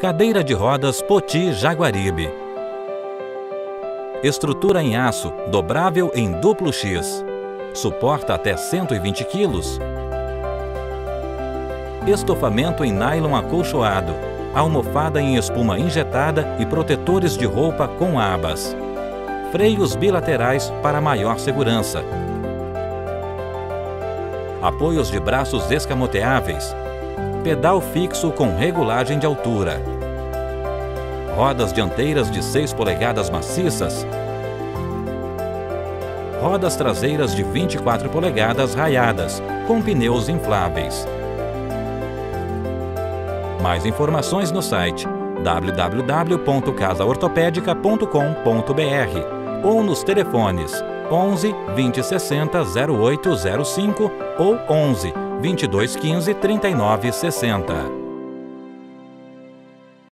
Cadeira de rodas Poti Jaguaribe. Estrutura em aço, dobrável em duplo X. Suporta até 120 kg. Estofamento em nylon acolchoado. Almofada em espuma injetada e protetores de roupa com abas. Freios bilaterais para maior segurança. Apoios de braços escamoteáveis. Pedal fixo com regulagem de altura. Rodas dianteiras de 6 polegadas maciças. Rodas traseiras de 24 polegadas raiadas, com pneus infláveis. Mais informações no site www.casaortopedica.com.br ou nos telefones 11 2060 0805 ou 11 2215 3960.